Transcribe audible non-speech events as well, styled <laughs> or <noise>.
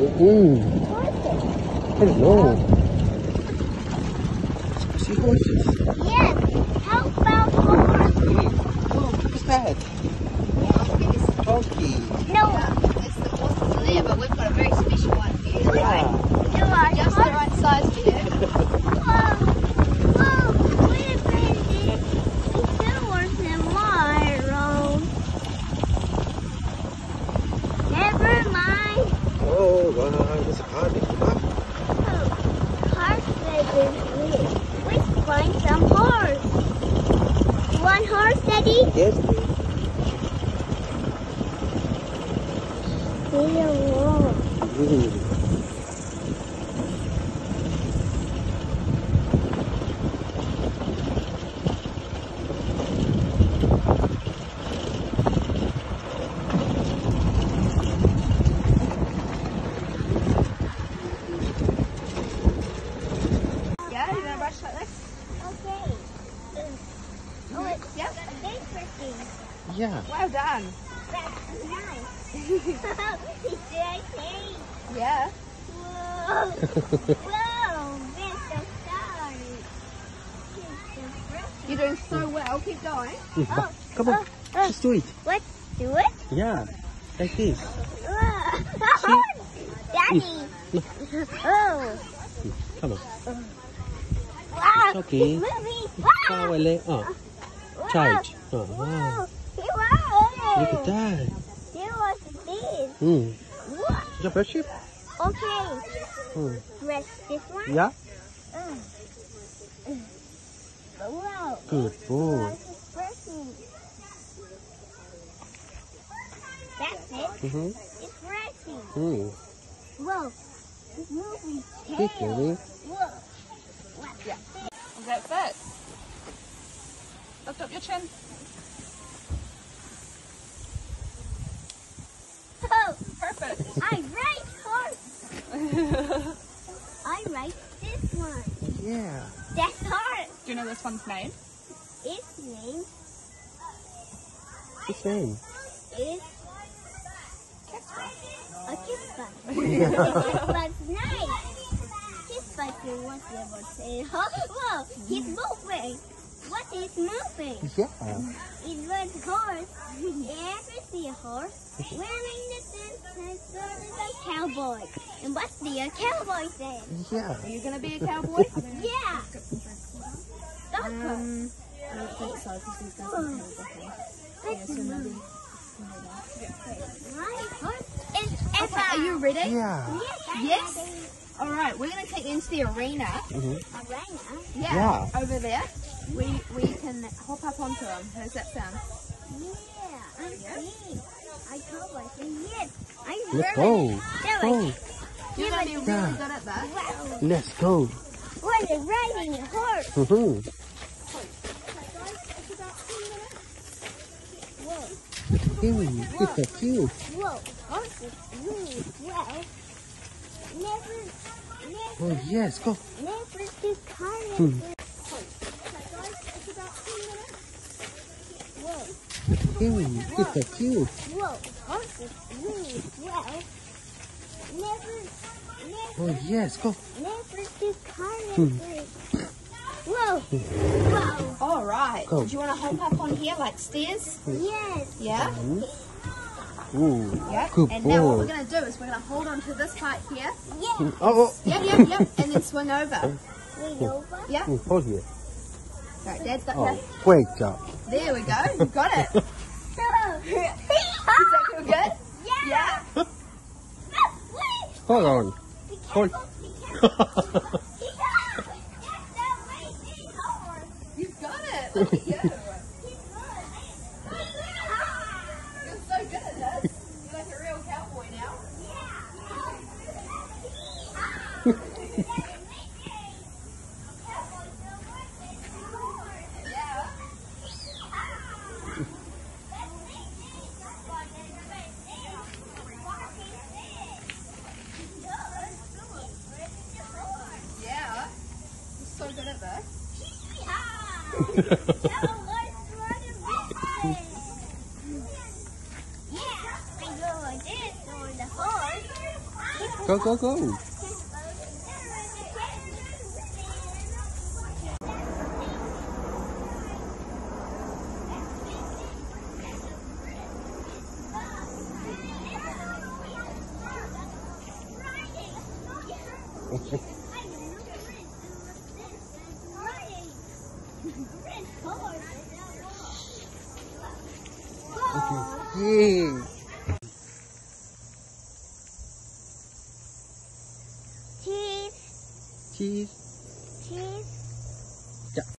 Mm, Horses. I don't know. See horses. Yes. How about horses? Oh, what's that? Donkey. No. It's the horses are there, but we've got a very special one for you. Yeah. No, I Just the right size for you. Whoa. Whoa. Wait a minute. It's still worse than my road. Never mind. Oh, wow, there's a car there. Oh, horse baby. Let's find some horse. You want horse, Daddy? Yes, please. Whoa. Mm. Yeah, you gonna brush like this? Okay. Oh, it's Yep. interesting. Yeah. Well done. That's nice. Did I say? Yeah. Whoa. Whoa. That's so sorry. It's so pretty. You're doing so well. Keep going. Oh, Come on, oh, oh. just do it. What? Do it? Yeah, like this. Whoa. Daddy. Oh. Come on. Oh. Wow. Okay. It's moving. Far Wow. away. Oh, Wow. charge. Oh, wow. Wow. Wow. Look at that. There was this. Hmm. What? Your brush it? Okay. Hmm. Press this one. Yeah. Uh. Wow. Good boy. That's it. Mm-hmm. It's pressing. Hmm. Whoa. It's moving. Keep tail. moving. Whoa. What? Yeah. Does that fit? Lift up your chin. Oh, Perfect. I write horse. I write this one. Yeah. That's horse. Do you know this one's name? Its name Its name? is a kiss <laughs> Kiss nice. Kiss button was never say, whoa, he's moving. What is moving? Yeah. It was horse. Ever see a horse? Wearing the distance a cowboy. And what's the uh, cowboy say? Yeah. Are you gonna be a cowboy? <laughs> Yeah. Stop um, I don't think so because these guys are kind of. Yeah, so maybe. Right, horse. It's Okay, are you ready? Yeah. Yes. Yes. All right, we're gonna take you into the arena. Mm-hmm. A rhino. Yeah. Yeah. Over there. We we can hop up onto them. How does that sound? Yeah, I'm seeing. I told my friend, yes. I'm Let's very go. Silly. Go. You're gonna be really Yeah. good at that. Wow. Let's go. What a riding a horse. Mm-hmm. Whoa, Hey, it's so cute. whoa. Horses really well. Never, Oh, yes. Go. never do carnival. Hmm. Whoa, Hey, it's so cute. whoa. Horses really well. Never, Oh, yes. Go. never do carnival. Whoa, whoa. All right. Go. Do you want to hop up on here like stairs? Yes. Yeah. Uh-huh. Ooh. Yeah. Good and now what we're gonna do is we're gonna hold on to this part here. Yes. Oh, Yep, yep, yep. And then swing over. Wait over. Oh, yeah. oh. Hold here. Right, Dad's got Oh, that. great job. There we go. You got it. <laughs> Does that feel good? Yeah. Yeah. Hold on. Be Hold. <laughs> careful. Be careful. You got it. Look at you. You're so good at this. You're like a real cowboy now. Yeah. Yeah. You're so good at this. Yeah, I go like this or the horse. Keep Go, go, go. <laughs> Yeah. Cheese. Cheese.